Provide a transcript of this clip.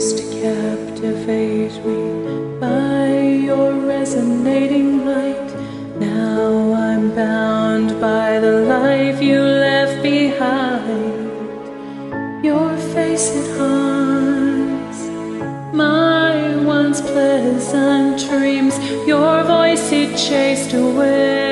used to captivate me by your resonating light. Now I'm bound by the life you left behind. Your face it haunts my once pleasant dreams. Your voice it chased away.